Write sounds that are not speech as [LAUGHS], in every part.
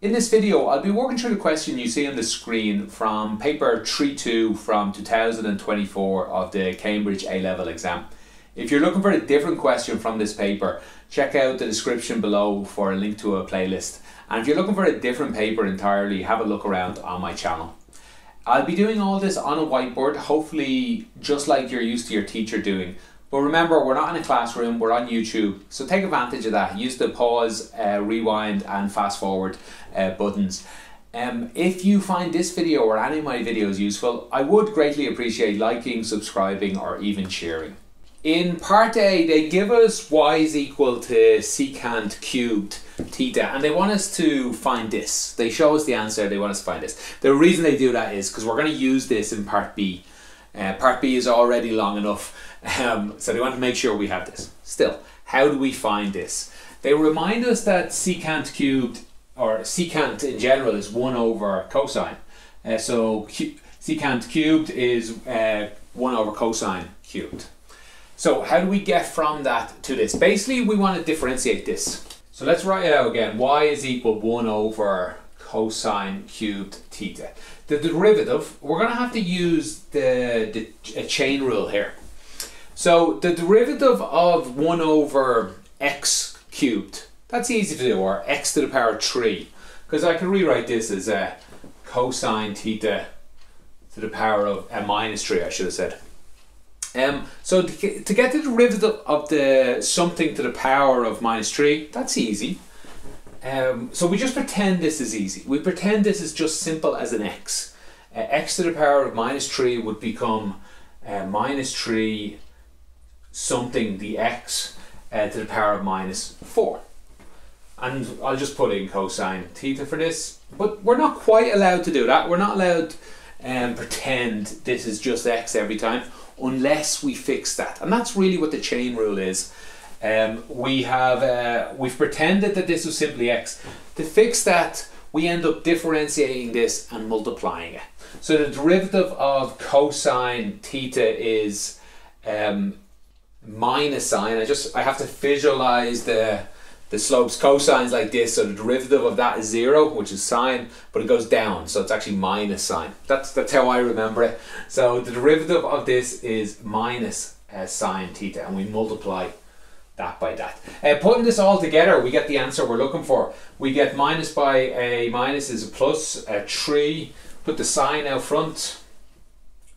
In this video, I'll be working through the question you see on the screen from paper 3-2 from 2024 of the Cambridge A-level exam. If you're looking for a different question from this paper, check out the description below for a link to a playlist. And if you're looking for a different paper entirely, have a look around on my channel. I'll be doing all this on a whiteboard, hopefully just like you're used to your teacher doing. But remember, we're not in a classroom, we're on YouTube, so take advantage of that. Use the pause, uh, rewind, and fast forward uh, buttons. Um, if you find this video or any of my videos useful, I would greatly appreciate liking, subscribing, or even sharing. In part A, they give us y is equal to secant cubed theta, and they want us to find this. They show us the answer, they want us to find this. The reason they do that is because we're going to use this in part B. Uh, part B is already long enough, [LAUGHS] um, so they want to make sure we have this. Still, how do we find this? They remind us that secant cubed, or secant in general, is 1 over cosine. Uh, so cu secant cubed is uh, 1 over cosine cubed. So how do we get from that to this? Basically, we want to differentiate this. So let's write it out again. y is equal 1 over cosine cubed theta. The derivative, we're going to have to use the, the chain rule here. So the derivative of 1 over x cubed, that's easy to do, or x to the power 3. Because I can rewrite this as a cosine theta to the power of a minus 3, I should have said. Um, so to get, to get the derivative of the something to the power of minus 3, that's easy. Um, so we just pretend this is easy. We pretend this is just simple as an x. Uh, x to the power of minus 3 would become uh, minus 3 something the x uh, to the power of minus 4. And I'll just put in cosine theta for this. But we're not quite allowed to do that. We're not allowed um, pretend this is just x every time unless we fix that. And that's really what the chain rule is. Um, we have uh, we've pretended that this was simply x. To fix that, we end up differentiating this and multiplying it. So the derivative of cosine theta is um, minus sine. I just I have to visualize the the slopes cosines like this, so the derivative of that is zero, which is sine, but it goes down, so it's actually minus sine. That's that's how I remember it. So the derivative of this is minus uh, sine theta, and we multiply that by that. Uh, putting this all together, we get the answer we're looking for. We get minus by a minus is a plus, a 3, put the sine out front,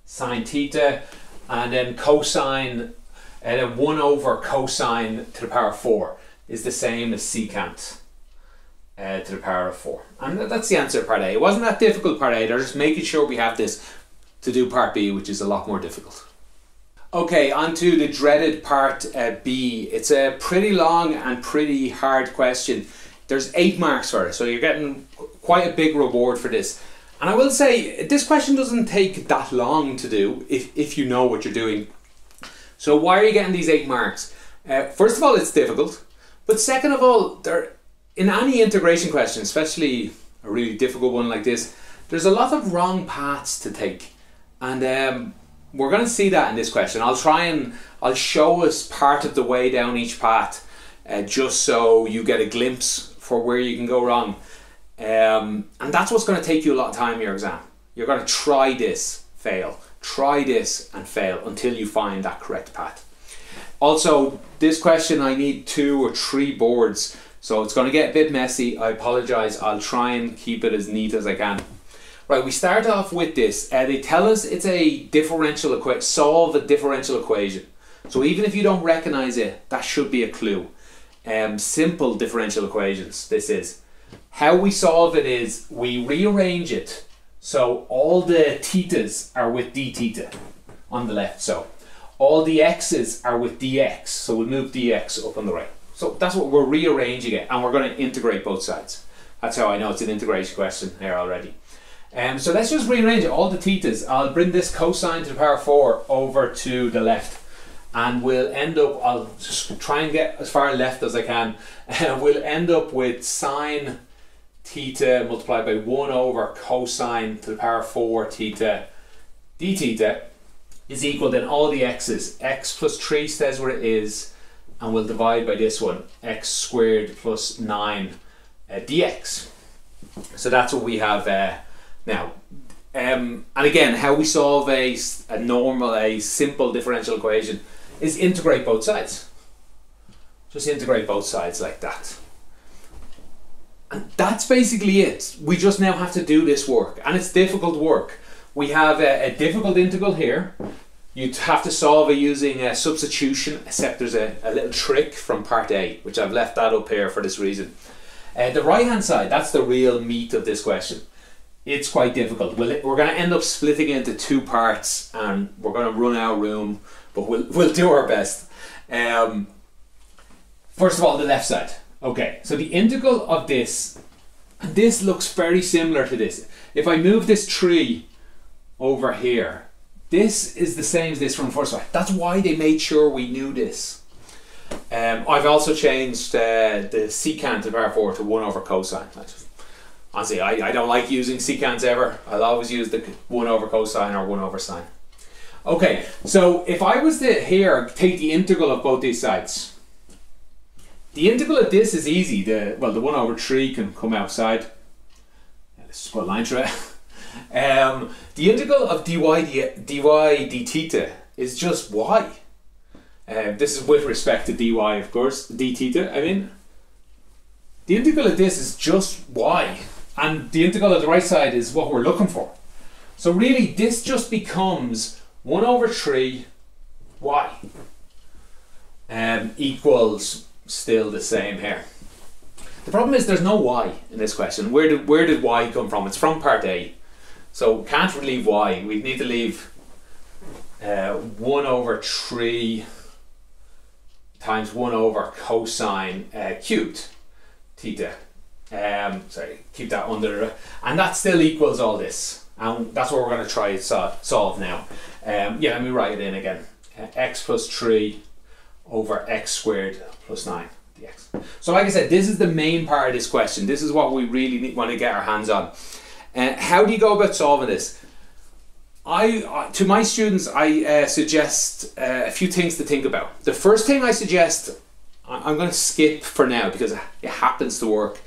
sine theta, and then cosine, and then 1 over cosine to the power of 4 is the same as secant uh, to the power of 4. And that's the answer part A. It wasn't that difficult part A, they're just making sure we have this to do part B, which is a lot more difficult. Okay, on to the dreaded part uh, B. It's a pretty long and pretty hard question. There's eight marks for it, so you're getting quite a big reward for this. And I will say, this question doesn't take that long to do if, if you know what you're doing. So why are you getting these eight marks? Uh, first of all, it's difficult. But second of all, there in any integration question, especially a really difficult one like this, there's a lot of wrong paths to take. And um, we're going to see that in this question. I'll try and I'll show us part of the way down each path uh, just so you get a glimpse for where you can go wrong. Um, and that's what's going to take you a lot of time in your exam. You're going to try this, fail, try this and fail until you find that correct path. Also, this question I need two or three boards, so it's going to get a bit messy. I apologize. I'll try and keep it as neat as I can. Right, we start off with this. Uh, they tell us it's a differential equation, solve a differential equation. So even if you don't recognize it, that should be a clue. Um, simple differential equations, this is. How we solve it is we rearrange it so all the thetas are with d theta on the left. So all the x's are with dx. So we'll move dx up on the right. So that's what we're rearranging it and we're going to integrate both sides. That's how I know it's an integration question here already. Um, so let's just rearrange all the thetas. I'll bring this cosine to the power 4 over to the left. And we'll end up, I'll just try and get as far left as I can. And [LAUGHS] we'll end up with sine theta multiplied by 1 over cosine to the power 4 theta d theta is equal then all the x's. x plus 3 stays where it is. And we'll divide by this one, x squared plus 9 uh, dx. So that's what we have uh, now. Um, and again, how we solve a, a normal, a simple differential equation is integrate both sides. Just integrate both sides like that. And that's basically it. We just now have to do this work. And it's difficult work. We have a, a difficult integral here. You'd have to solve it using a substitution, except there's a, a little trick from part A, which I've left that up here for this reason. Uh, the right hand side, that's the real meat of this question. It's quite difficult. we we're going to end up splitting it into two parts and we're going to run out of room, but we'll, we'll do our best. Um, first of all, the left side. Okay, so the integral of this, this looks very similar to this. If I move this tree over here, this is the same as this from the first one. That's why they made sure we knew this. Um, I've also changed uh, the secant of R4 to 1 over cosine. honestly, I, I don't like using secants ever. I'll always use the 1 over cosine or 1 over sine. Okay, so if I was to here take the integral of both these sides, the integral of this is easy. The well, the one over three can come outside. Let's just put a line through it. [LAUGHS] Um, the integral of dy, dy d theta is just y. Uh, this is with respect to dy, of course, d theta. I mean, the integral of this is just y, and the integral of the right side is what we're looking for. So really, this just becomes one over three y um, equals still the same here. The problem is there's no y in this question. Where did where did y come from? It's from part A. So can't leave y. We'd need to leave uh, 1 over 3 times 1 over cosine uh, cubed theta. Um, sorry, keep that under. And that still equals all this. And that's what we're going to try to solve now. Um, yeah, let me write it in again. Uh, x plus 3 over x squared plus 9 dx. So like I said, this is the main part of this question. This is what we really need, want to get our hands on. Uh, how do you go about solving this? I uh, to my students, I uh, suggest uh, a few things to think about. The first thing I suggest, I'm going to skip for now because it happens to work,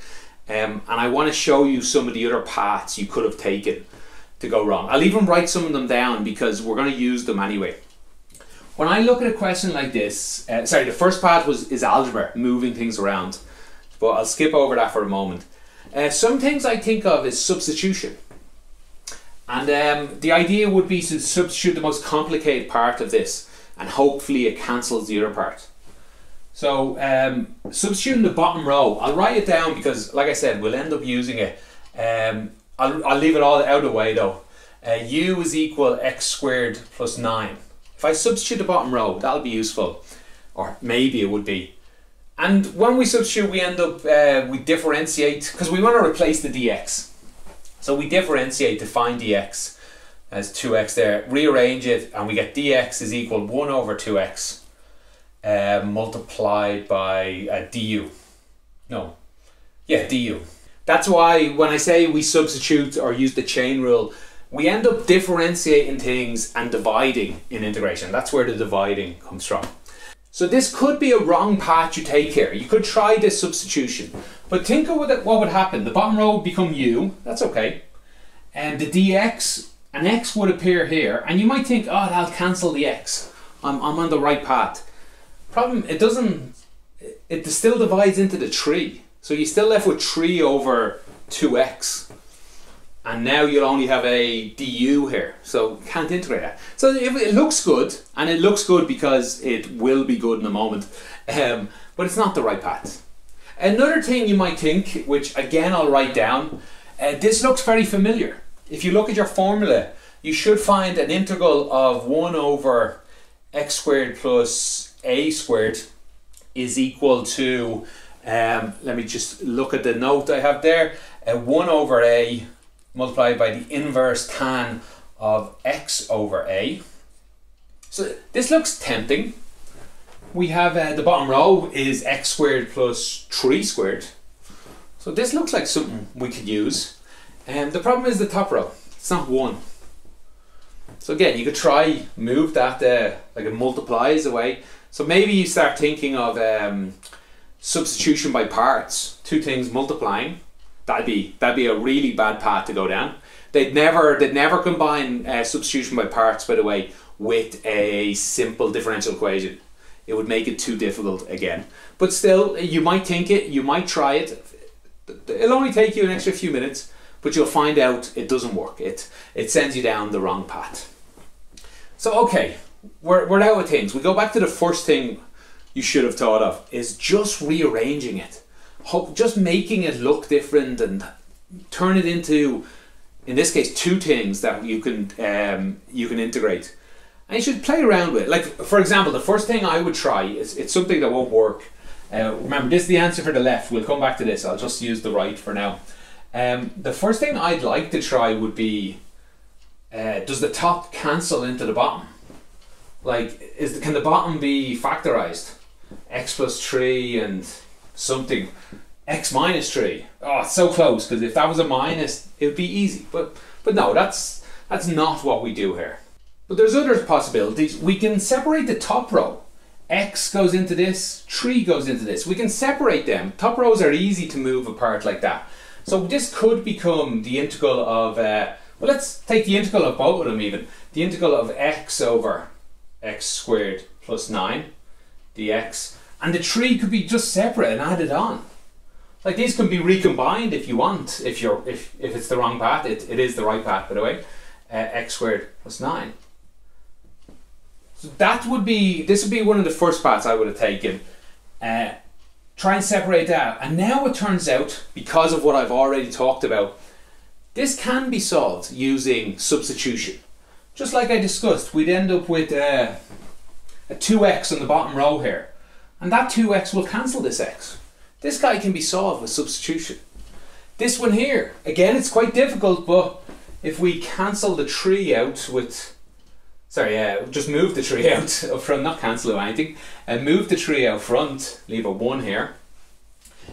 um, and I want to show you some of the other paths you could have taken to go wrong. I'll even write some of them down because we're going to use them anyway. When I look at a question like this, uh, sorry, the first part was is algebra, moving things around, but I'll skip over that for a moment. Uh, some things I think of is substitution. And um, the idea would be to substitute the most complicated part of this, and hopefully it cancels the other part. So, um, substituting the bottom row, I'll write it down because, like I said, we'll end up using it. Um, I'll, I'll leave it all out of the way though. Uh, u is equal x squared plus 9. If I substitute the bottom row, that'll be useful. Or maybe it would be. And when we substitute, we end up, uh, we differentiate, because we want to replace the dx. So we differentiate to find dx as 2x there, rearrange it, and we get dx is equal 1 over 2x uh, multiplied by uh, du. No, yeah, du. That's why when I say we substitute or use the chain rule, we end up differentiating things and dividing in integration. That's where the dividing comes from. So this could be a wrong path you take here. You could try this substitution. But think of what, would happen. The bottom row would become u. That's okay. And the dx, an x would appear here. And you might think, oh, that'll cancel the x. I'm, I'm on the right path. Problem, it doesn't, it still divides into the 3. So you're still left with 3 over 2x and now you'll only have a du here, so can't integrate that. So it, it, looks good, and it looks good because it will be good in a moment, um, but it's not the right path. Another thing you might think, which again I'll write down, uh, this looks very familiar. If you look at your formula, you should find an integral of 1 over x squared plus a squared is equal to, um, let me just look at the note I have there, uh, 1 over a multiplied by the inverse tan of x over a. So this looks tempting. We have uh, the bottom row is x squared plus 3 squared. So this looks like something we could use. And the problem is the top row. It's not 1. So again, you could try move that uh, like it multiplies away. So maybe you start thinking of um, substitution by parts. Two things multiplying That'd be that'd be a really bad path to go down. They'd never they'd never combine uh, substitution by parts, by the way, with a simple differential equation. It would make it too difficult again. But still, you might think it, you might try it. It'll only take you an extra few minutes, but you'll find out it doesn't work. It it sends you down the wrong path. So okay, we're we're out with things. We go back to the first thing you should have thought of is just rearranging it. Just making it look different and turn it into, in this case, two things that you can um, you can integrate. And you should play around with. It. Like for example, the first thing I would try is it's something that won't work. Uh, remember, this is the answer for the left. We'll come back to this. I'll just use the right for now. Um, the first thing I'd like to try would be, uh, does the top cancel into the bottom? Like, is the, can the bottom be factorized? x plus 3 and something. X minus 3 oh it's so close because if that was a minus it would be easy. But but no that's that's not what we do here. But there's other possibilities. We can separate the top row. X goes into this 3 goes into this. We can separate them. Top rows are easy to move apart like that. So this could become the integral of uh, well let's take the integral of both of them even. The integral of x over x squared plus 9 dx, and the tree could be just separate and added on. Like these can be recombined if you want, if you're if, if it's the wrong path, it, it is the right path by the way, uh, x squared plus 9. So that would be, this would be one of the first paths I would have taken. Uh, try and separate that. And now it turns out, because of what I've already talked about, this can be solved using substitution. Just like I discussed, we'd end up with uh, a 2x on the bottom row here. And that 2x will cancel this x. This guy can be solved with substitution. This one here, again, it's quite difficult, but if we cancel the tree out with, sorry, uh, just move the tree [LAUGHS] out front, not cancel anything, and move the tree out front, leave a 1 here.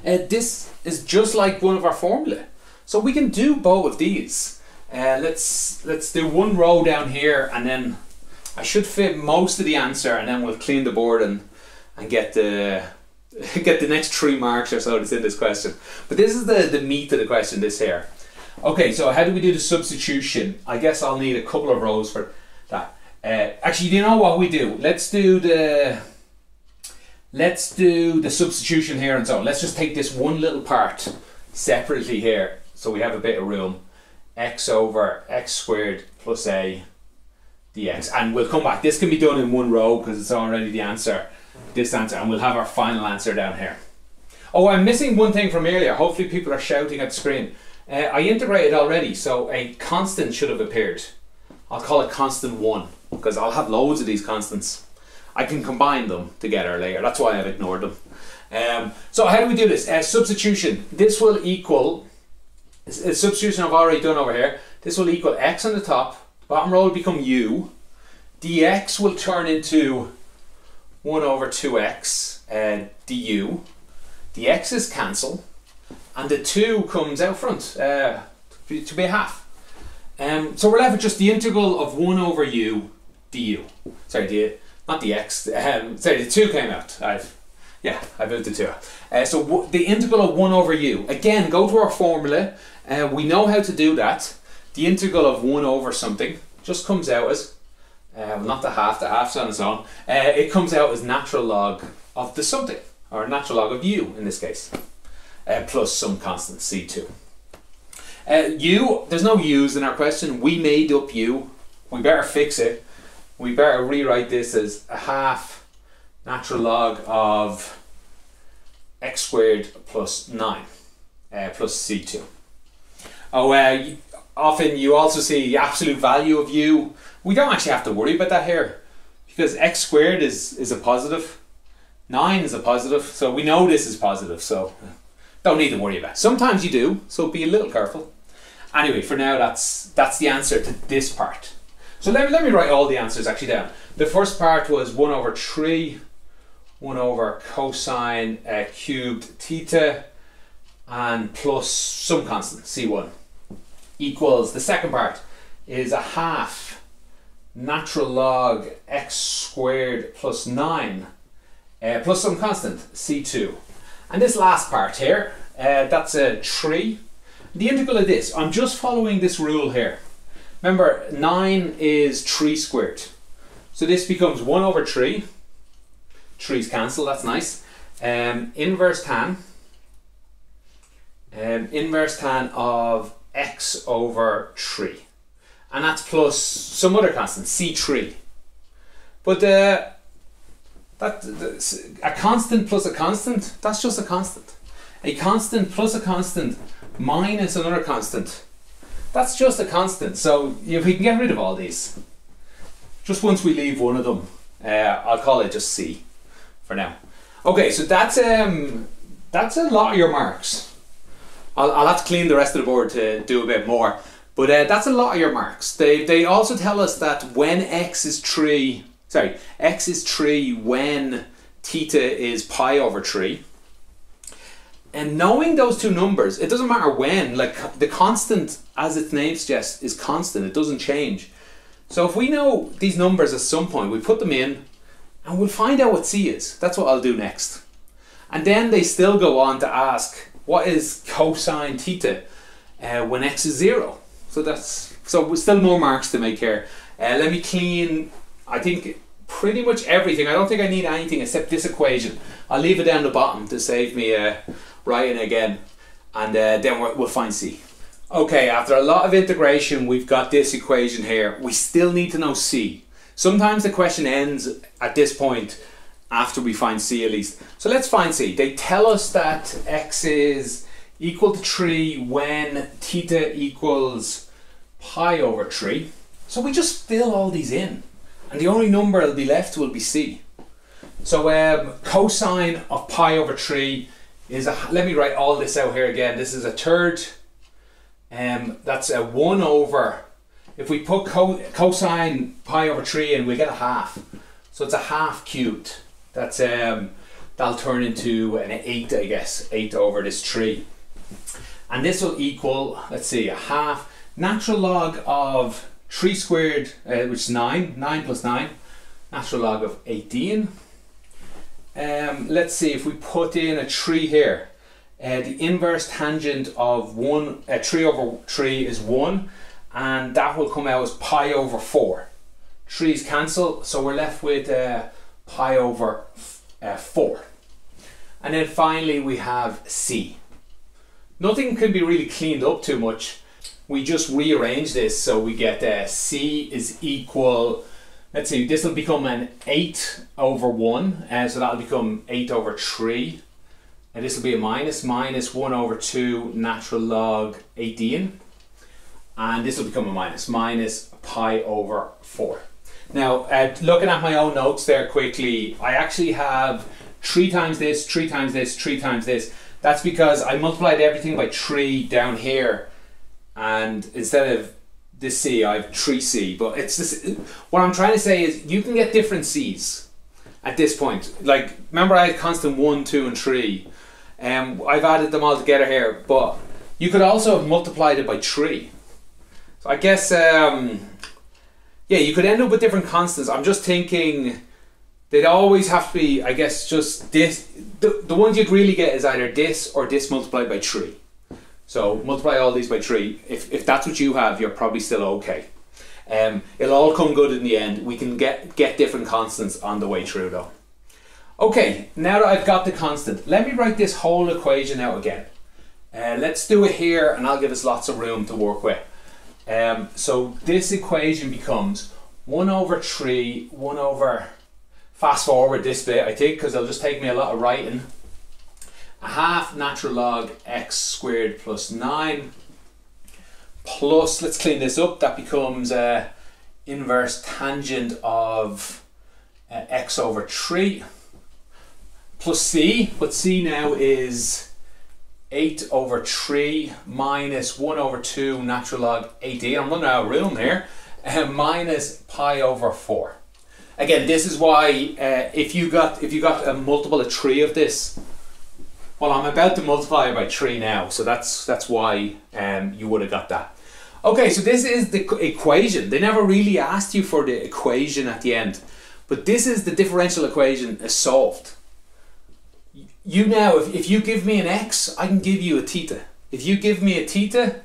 Uh, this is just like one of our formula. So we can do both of these. Uh, let's let's do one row down here and then I should fit most of the answer and then we'll clean the board and, and get the [LAUGHS] get the next three marks or so that's in this question. But this is the, the meat of the question, this here. Okay, so how do we do the substitution? I guess I'll need a couple of rows for that. Uh, actually, do you know what we do? Let's do the let's do the substitution here and so on. Let's just take this one little part separately here so we have a bit of room. x over x squared plus a dx. And we'll come back. This can be done in one row because it's already the answer, this answer, and we'll have our final answer down here. Oh, I'm missing one thing from earlier. Hopefully people are shouting at the screen. Uh, I integrated already, so a constant should have appeared. I'll call it constant 1 because I'll have loads of these constants. I can combine them together later. That's why I've ignored them. Um, so how do we do this? Uh, substitution. This will equal, a substitution I've already done over here. This will equal x on the top Bottom row will become u. dx will turn into 1 over 2x uh, du. The x's cancel, and the 2 comes out front uh, to be a half. Um, so we're left with just the integral of 1 over u du. Sorry, the, not the x. Um, sorry, the 2 came out. I've yeah, I moved the 2. Uh, so the integral of 1 over u. Again, go to our formula. Uh, we know how to do that the integral of 1 over something just comes out as, uh, not the half, the half's on its own, uh, it comes out as natural log of the something, or natural log of u in this case, uh, plus some constant c2. Uh, u, there's no u's in our question, we made up u, we better fix it, we better rewrite this as a half natural log of x squared plus 9 uh, plus c2. Oh, uh, often you also see the absolute value of u. We don't actually have to worry about that here because x squared is, is a positive. 9 is a positive, so we know this is positive, so don't need to worry about it. Sometimes you do, so be a little careful. Anyway, for now, that's that's the answer to this part. So let me, let me write all the answers actually down. The first part was 1 over 3, 1 over cosine uh, cubed theta, and plus some constant, c1 equals, the second part is a half natural log x squared plus 9 uh, plus some constant, c2. And this last part here, uh, that's a 3. The integral of this, I'm just following this rule here. Remember, 9 is 3 squared. So this becomes 1 over 3. 3's cancel, that's nice. Um, inverse tan. Um, inverse tan of x over 3. And that's plus some other constant, c3. But uh, that, a constant plus a constant, that's just a constant. A constant plus a constant minus another constant, that's just a constant. So if we can get rid of all these, just once we leave one of them, uh, I'll call it just C for now. Okay, so that's um, that's a lot of your marks. I'll, I'll have to clean the rest of the board to do a bit more. But uh, that's a lot of your marks. They, they also tell us that when x is 3, sorry, x is 3 when theta is pi over 3. And knowing those two numbers, it doesn't matter when, like the constant, as its name suggests, is constant, it doesn't change. So if we know these numbers at some point, we put them in and we'll find out what C is. That's what I'll do next. And then they still go on to ask, what is cosine theta uh, when x is 0? So that's so still more marks to make here. Uh, let me clean, I think pretty much everything. I don't think I need anything except this equation. I'll leave it down the bottom to save me uh, writing again. And uh, then we'll find C. Okay, after a lot of integration, we've got this equation here. We still need to know C. Sometimes the question ends at this point after we find C at least. So let's find C. They tell us that X is equal to 3 when theta equals pi over 3. So we just fill all these in. And the only number that'll be left will be C. So um, cosine of pi over 3 is a, let me write all this out here again. This is a third um, that's a 1 over, if we put co cosine pi over 3 in, we get a half. So it's a half cubed. That's um, That'll turn into an 8, I guess, 8 over this 3. And this will equal, let's see, a half natural log of 3 squared, uh, which is 9, 9 plus 9, natural log of 18. Um, let's see, if we put in a 3 here, uh, the inverse tangent of one, uh, 3 over 3 is 1, and that will come out as pi over 4. 3's cancel, so we're left with uh, pi over uh, 4. And then finally we have C. Nothing can be really cleaned up too much. We just rearrange this so we get uh, C is equal, let's see, this will become an 8 over 1, uh, so that'll become 8 over 3 and this will be a minus, minus 1 over 2 natural log 18. And this will become a minus, minus pi over 4. Now, uh, looking at my own notes there quickly, I actually have 3 times this, 3 times this, 3 times this. That's because I multiplied everything by 3 down here. And instead of this C, I have 3C. But it's this, what I'm trying to say is you can get different C's at this point. Like, remember I had constant 1, 2, and 3. Um, I've added them all together here, but you could also have multiplied it by 3. So I guess, um, yeah, you could end up with different constants. I'm just thinking they'd always have to be, I guess, just this. The, the ones you'd really get is either this or this multiplied by 3. So multiply all these by 3. If, if that's what you have, you're probably still okay. Um, it'll all come good in the end. We can get, get different constants on the way through though. Okay, now that I've got the constant, let me write this whole equation out again. Uh, let's do it here and I'll give us lots of room to work with. Um, so this equation becomes 1 over 3, 1 over, fast forward this bit I think because it'll just take me a lot of writing. A half natural log x squared plus 9 plus, let's clean this up, that becomes uh, inverse tangent of uh, x over 3 plus c, but c now is 8 over 3 minus 1 over 2 natural log 18. I'm running out of room here. [LAUGHS] Uh, minus pi over 4. Again, this is why uh, if you got if you got a multiple of 3 of this, well, I'm about to multiply by 3 now, so that's that's why um, you would have got that. Okay, so this is the equation. They never really asked you for the equation at the end, but this is the differential equation is solved you now, if, if you give me an x, I can give you a theta. if you give me a theta,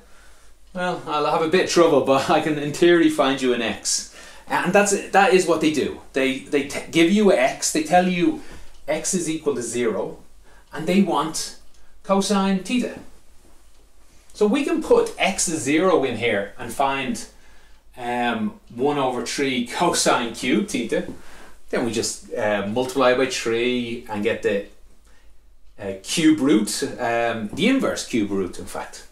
well, I'll have a bit trouble, [LAUGHS] but I can in theory find you an x. And that's that is what they do. They they give you x. They tell you x is equal to zero, and they want cosine theta. So we can put x is zero in here and find um, one over three [LAUGHS] cosine cube theta. Then we just uh, multiply by three and get the uh, cube root, um, the inverse cube root, in fact.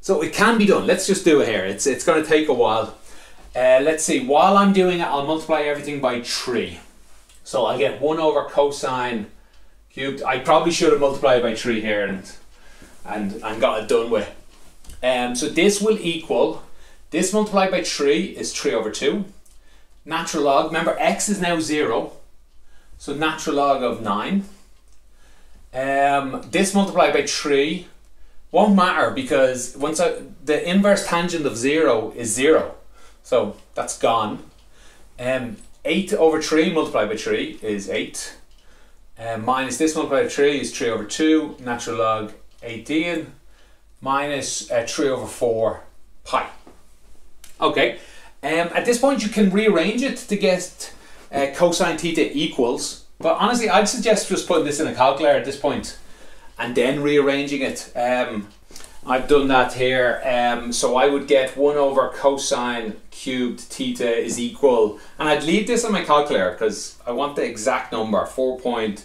So it can be done. Let's just do it here. It's it's going to take a while. Uh, let's see, while I'm doing it, I'll multiply everything by 3. So I get 1 over cosine cubed. I probably should have multiplied by 3 here and, and, and got it done with. Um, so this will equal, this multiplied by 3 is 3 over 2. Natural log, remember x is now 0. So natural log of 9. Um, this multiplied by 3 won't matter because once I, the inverse tangent of 0 is 0. So that's gone. Um, 8 over 3 multiplied by 3 is 8. Um, minus this multiplied by 3 is 3 over 2. Natural log 18. Minus, uh, 3 over 4 pi. Okay. Um, at this point you can rearrange it to get uh, cosine theta equals. But honestly I'd suggest just putting this in a calculator at this point and then rearranging it. Um, I've done that here. Um, so I would get 1 over cosine cubed theta is equal, and I'd leave this on my calculator because I want the exact number, 4 point,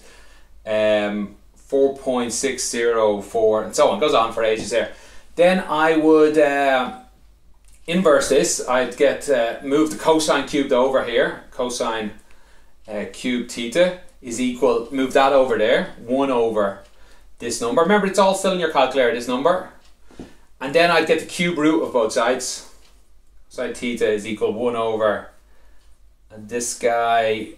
um, 4.604 and so on, goes on for ages there. Then I would uh, inverse this, I'd get, uh, move the cosine cubed over here, cosine uh, cubed theta is equal, move that over there, 1 over this number. Remember, it's all still in your calculator, this number. And then I'd get the cube root of both sides. Side theta is equal 1 over, and this guy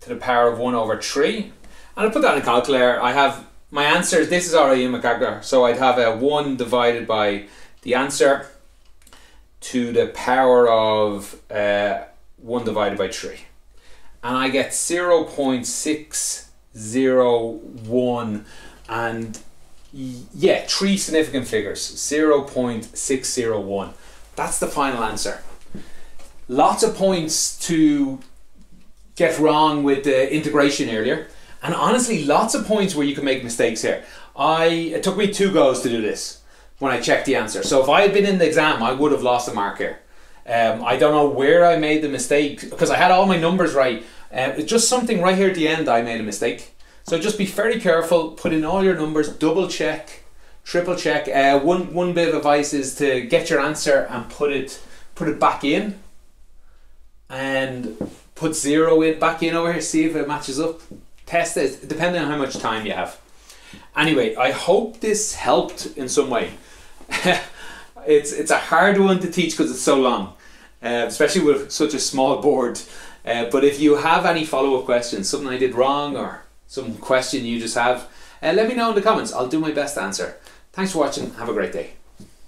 to the power of 1 over 3. And I put that in a calculator. I have my answer, this is already in. So I'd have a 1 divided by the answer to the power of uh, 1 divided by 3. And I get 0 0.601 and yeah, three significant figures 0.601. That's the final answer. Lots of points to get wrong with the integration earlier, and honestly, lots of points where you can make mistakes here. I it took me two goes to do this when I checked the answer. So if I had been in the exam, I would have lost a mark here. Um, I don't know where I made the mistake because I had all my numbers right. Uh, just something right here at the end I made a mistake. So just be very careful, put in all your numbers, double check, triple check. Uh, one, one bit of advice is to get your answer and put it, put it back in and put zero in back in over here, see if it matches up. Test it, depending on how much time you have. Anyway, I hope this helped in some way. [LAUGHS] it's, it's a hard one to teach because it's so long, uh, especially with such a small board. Uh, but if you have any follow-up questions, something I did wrong or some question you just have, uh, let me know in the comments. I'll do my best to answer. Thanks for watching. Have a great day.